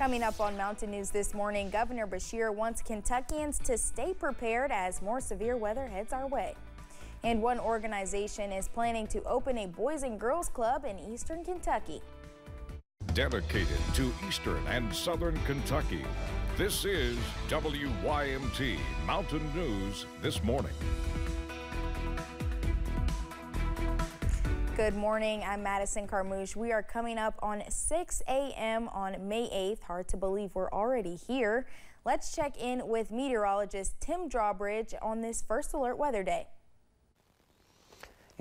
Coming up on Mountain News this morning, Governor Beshear wants Kentuckians to stay prepared as more severe weather heads our way. And one organization is planning to open a Boys and Girls Club in eastern Kentucky. Dedicated to eastern and southern Kentucky, this is WYMT Mountain News This Morning. Good morning. I'm Madison Carmouche. We are coming up on 6 a.m. on May 8th. Hard to believe we're already here. Let's check in with meteorologist Tim Drawbridge on this first alert weather day.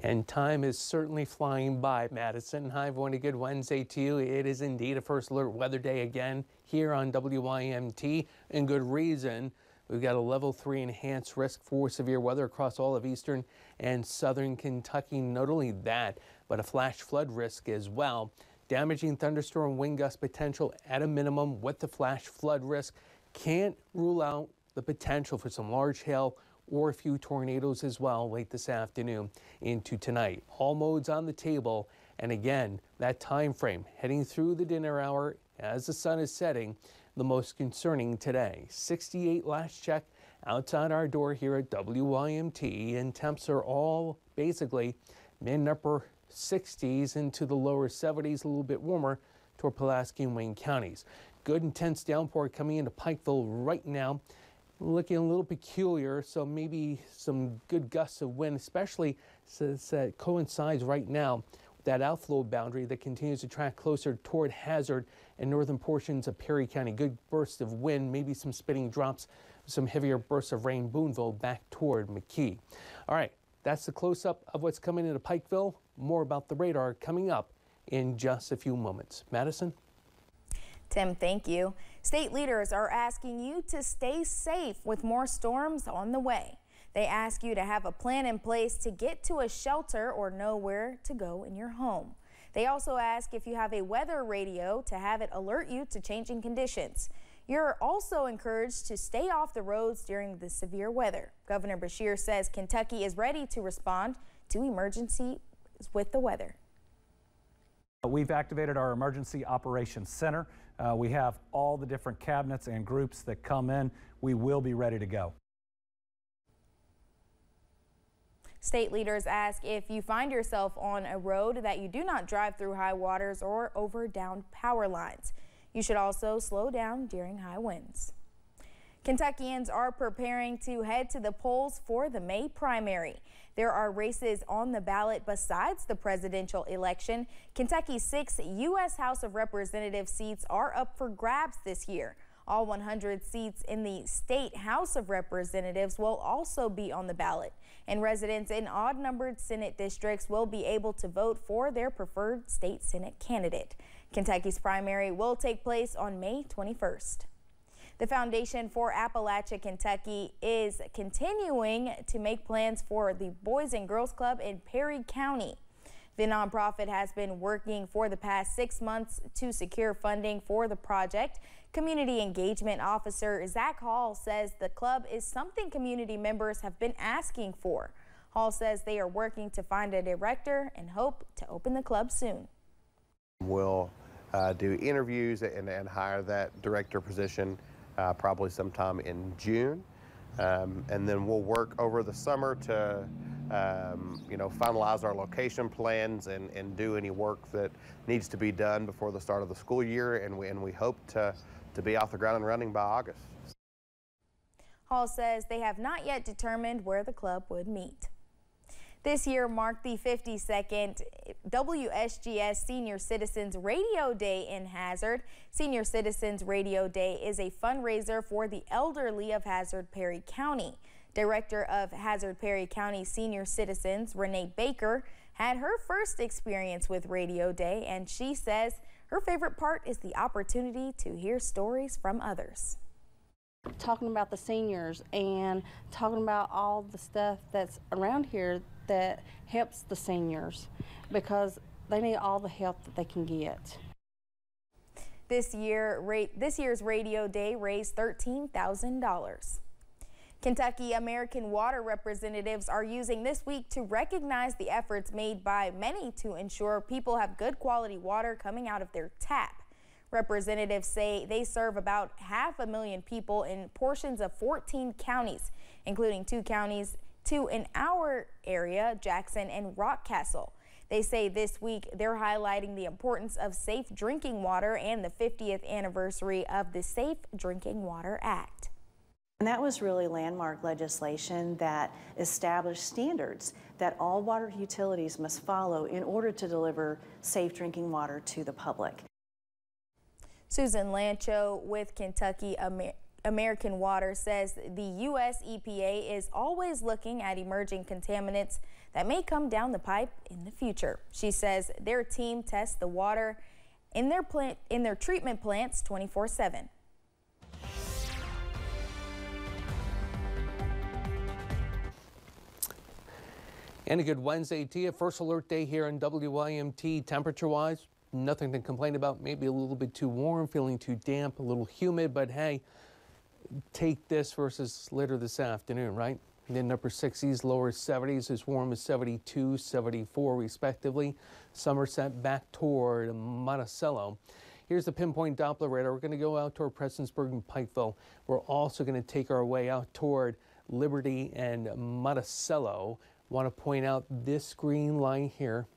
And time is certainly flying by, Madison. Hi, everyone. A good Wednesday to you. It is indeed a first alert weather day again here on WYMT, and good reason. We've got a level three enhanced risk for severe weather across all of eastern and southern Kentucky. Not only that, but a flash flood risk as well. Damaging thunderstorm wind gust potential at a minimum with the flash flood risk. Can't rule out the potential for some large hail or a few tornadoes as well late this afternoon into tonight. All modes on the table. And again, that time frame heading through the dinner hour as the sun is setting, the most concerning today. 68 last check outside our door here at WYMT, and temps are all basically mid and upper 60s into the lower 70s, a little bit warmer toward Pulaski and Wayne counties. Good intense downpour coming into Pikeville right now looking a little peculiar, so maybe some good gusts of wind, especially since it coincides right now that outflow boundary that continues to track closer toward Hazard and northern portions of Perry County. Good bursts of wind, maybe some spitting drops, some heavier bursts of rain Booneville back toward McKee. All right, that's the close-up of what's coming into Pikeville. More about the radar coming up in just a few moments. Madison? Tim, thank you. State leaders are asking you to stay safe with more storms on the way. They ask you to have a plan in place to get to a shelter or know where to go in your home. They also ask if you have a weather radio to have it alert you to changing conditions. You're also encouraged to stay off the roads during the severe weather. Governor Beshear says Kentucky is ready to respond to emergencies with the weather. We've activated our Emergency Operations Center. Uh, we have all the different cabinets and groups that come in. We will be ready to go. State leaders ask if you find yourself on a road that you do not drive through high waters or over downed power lines. You should also slow down during high winds. Kentuckians are preparing to head to the polls for the May primary. There are races on the ballot besides the presidential election. Kentucky's six U.S. House of Representatives seats are up for grabs this year. All 100 seats in the state House of Representatives will also be on the ballot, and residents in odd numbered Senate districts will be able to vote for their preferred state Senate candidate. Kentucky's primary will take place on May 21st. The Foundation for Appalachian Kentucky is continuing to make plans for the Boys and Girls Club in Perry County. The nonprofit has been working for the past six months to secure funding for the project. Community Engagement Officer Zach Hall says the club is something community members have been asking for. Hall says they are working to find a director and hope to open the club soon. We'll uh, do interviews and, and hire that director position uh, probably sometime in June. Um, and then we'll work over the summer to, um, you know, finalize our location plans and, and do any work that needs to be done before the start of the school year. And we, and we hope to, to be off the ground and running by August. Hall says they have not yet determined where the club would meet. This year marked the 52nd WSGS Senior Citizens Radio Day in Hazard. Senior Citizens Radio Day is a fundraiser for the elderly of Hazard Perry County. Director of Hazard Perry County Senior Citizens, Renee Baker, had her first experience with Radio Day, and she says her favorite part is the opportunity to hear stories from others talking about the seniors and talking about all the stuff that's around here that helps the seniors because they need all the help that they can get. This year, this year's Radio Day raised $13,000. Kentucky American Water representatives are using this week to recognize the efforts made by many to ensure people have good quality water coming out of their tap. Representatives say they serve about half a million people in portions of 14 counties, including two counties, two in our area, Jackson and Rockcastle. They say this week they're highlighting the importance of safe drinking water and the 50th anniversary of the Safe Drinking Water Act. And that was really landmark legislation that established standards that all water utilities must follow in order to deliver safe drinking water to the public. Susan Lancho with Kentucky Amer American Water says the U.S. EPA is always looking at emerging contaminants that may come down the pipe in the future. She says their team tests the water in their plant in their treatment plants 24/7. And a good Wednesday to you. First alert day here in WYMT. Temperature wise, nothing to complain about. Maybe a little bit too warm, feeling too damp, a little humid, but hey, take this versus later this afternoon, right? Then upper 60s, lower 70s, as warm as 72, 74 respectively. Somerset back toward Monticello. Here's the pinpoint Doppler radar. We're going to go out toward Prestonsburg and Pikeville. We're also going to take our way out toward Liberty and Monticello. Want to point out this green line here,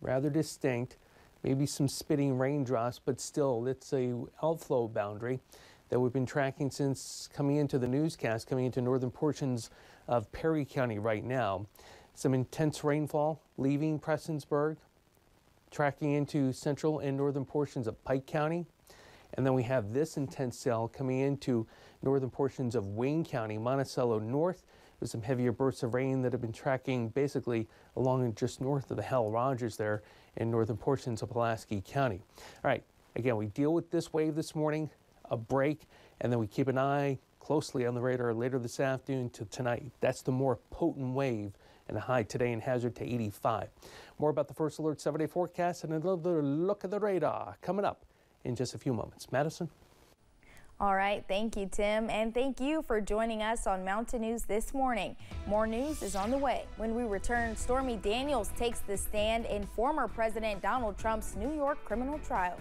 rather distinct. Maybe some spitting raindrops, but still, it's a outflow boundary that we've been tracking since coming into the newscast, coming into northern portions of Perry County right now. Some intense rainfall leaving Prestonsburg, tracking into central and northern portions of Pike County. And then we have this intense cell coming into northern portions of Wayne County, Monticello North, with some heavier bursts of rain that have been tracking basically along just north of the Hal Rogers there in northern portions of Pulaski County. All right, again, we deal with this wave this morning, a break, and then we keep an eye closely on the radar later this afternoon to tonight. That's the more potent wave and a high today in hazard to 85. More about the first alert seven day forecast and another look at the radar coming up in just a few moments. Madison? All right, thank you, Tim, and thank you for joining us on Mountain News this morning. More news is on the way. When we return, Stormy Daniels takes the stand in former President Donald Trump's New York criminal trial.